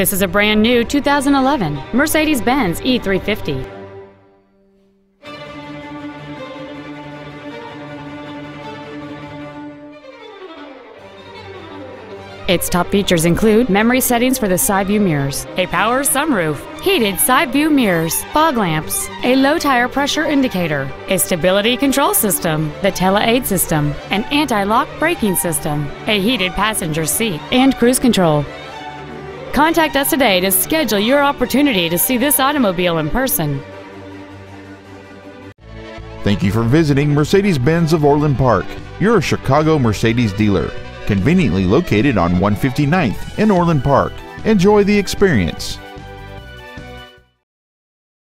This is a brand new 2011 Mercedes-Benz E350. Its top features include memory settings for the side view mirrors, a power sunroof, heated side view mirrors, fog lamps, a low tire pressure indicator, a stability control system, the tele-aid system, an anti-lock braking system, a heated passenger seat, and cruise control. Contact us today to schedule your opportunity to see this automobile in person. Thank you for visiting Mercedes Benz of Orland Park. Your a Chicago Mercedes dealer conveniently located on 159th in Orland Park. Enjoy the experience.